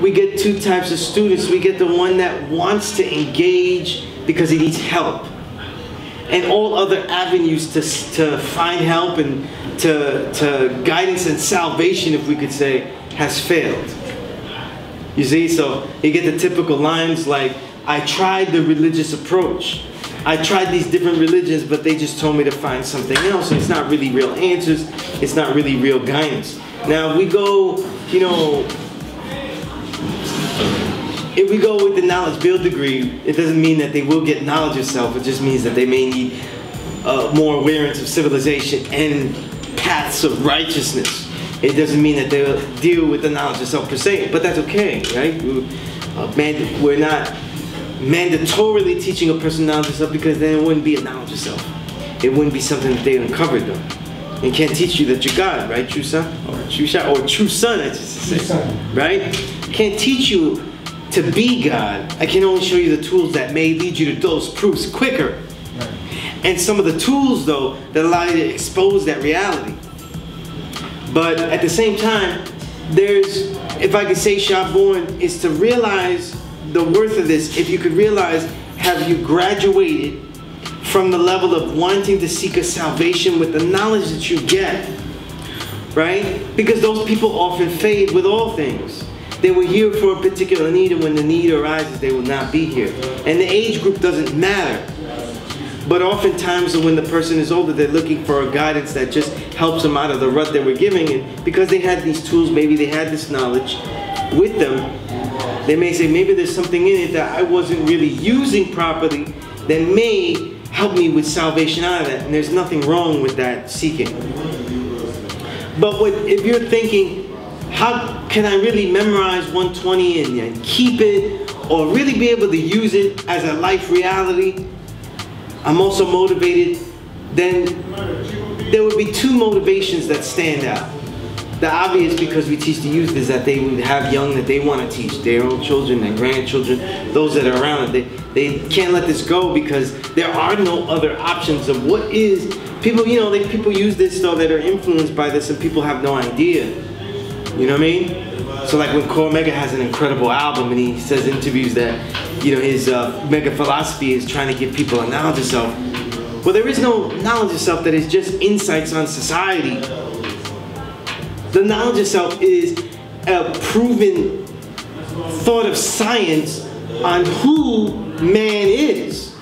we get two types of students. We get the one that wants to engage because he needs help. And all other avenues to, to find help and to, to guidance and salvation, if we could say, has failed. You see, so you get the typical lines like, I tried the religious approach. I tried these different religions, but they just told me to find something else. It's not really real answers. It's not really real guidance. Now, we go, you know, if we go with the knowledge build degree, it doesn't mean that they will get knowledge of self. It just means that they may need uh, more awareness of civilization and paths of righteousness. It doesn't mean that they'll deal with the knowledge of self per se, but that's okay, right? Uh, man, we're not mandatorily teaching a person knowledge of self because then it wouldn't be a knowledge of self. It wouldn't be something that they uncovered though. And can't teach you that you're God, right? True son? Or true shot or true son, I just say. son. Right? Can't teach you to be God. I can only show you the tools that may lead you to those proofs quicker. And some of the tools though that allow you to expose that reality. But at the same time, there's, if I could say Shaborn, is to realize the worth of this. If you could realize, have you graduated from the level of wanting to seek a salvation with the knowledge that you get, right? Because those people often fade with all things. They were here for a particular need, and when the need arises, they will not be here. And the age group doesn't matter. But oftentimes, when the person is older, they're looking for a guidance that just helps them out of the rut they were giving. And because they had these tools, maybe they had this knowledge with them, they may say, maybe there's something in it that I wasn't really using properly that may help me with salvation out of that. And there's nothing wrong with that seeking. But what, if you're thinking, how can I really memorize 120 and, keep it, or really be able to use it as a life reality? I'm also motivated, then there would be two motivations that stand out. The obvious, because we teach the youth, is that they would have young that they want to teach their own children, their grandchildren, those that are around them. They, they can't let this go because there are no other options of what is. People, you know, they, people use this though that are influenced by this, and people have no idea. You know what I mean? So like when Cormega has an incredible album and he says interviews that, you know, his uh, mega philosophy is trying to give people a knowledge of self. Well, there is no knowledge of self that is just insights on society. The knowledge of self is a proven thought of science on who man is.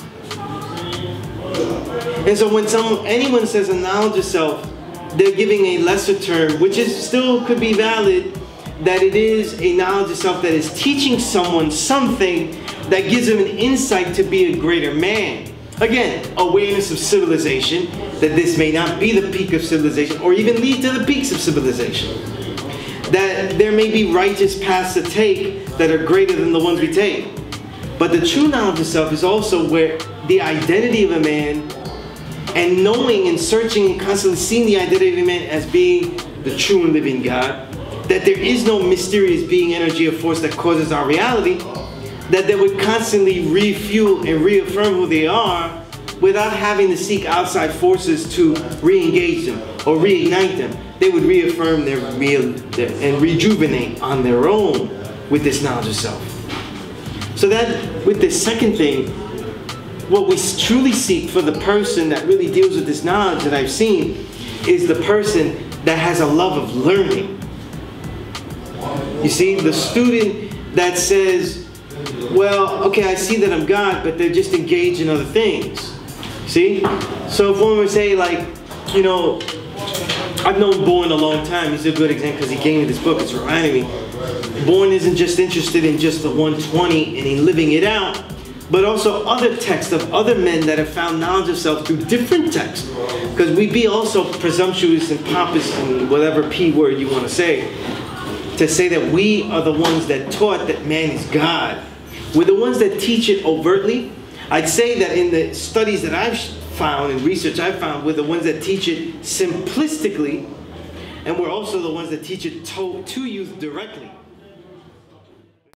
And so when someone, anyone says a knowledge of self, they're giving a lesser term, which is still could be valid, that it is a knowledge of self that is teaching someone something that gives them an insight to be a greater man. Again, awareness of civilization, that this may not be the peak of civilization or even lead to the peaks of civilization. That there may be righteous paths to take that are greater than the ones we take. But the true knowledge of self is also where the identity of a man and knowing and searching and constantly seeing the identity of man as being the true and living God, that there is no mysterious being, energy, or force that causes our reality, that they would constantly refuel and reaffirm who they are without having to seek outside forces to re-engage them or reignite them. They would reaffirm their real their, and rejuvenate on their own with this knowledge of self. So that with this second thing, what we truly seek for the person that really deals with this knowledge that I've seen is the person that has a love of learning. You see, the student that says, well, okay, I see that I'm God, but they're just engaged in other things. See? So if one would say, like, you know, I've known Bourne a long time. He's a good example because he gave me this book. It's reminding me. Bourne isn't just interested in just the 120 and in living it out, but also other texts of other men that have found knowledge of self through different texts. Because we be also presumptuous and pompous and whatever P word you want to say, to say that we are the ones that taught that man is God. We're the ones that teach it overtly. I'd say that in the studies that I've found and research I've found, we're the ones that teach it simplistically, and we're also the ones that teach it to, to youth directly.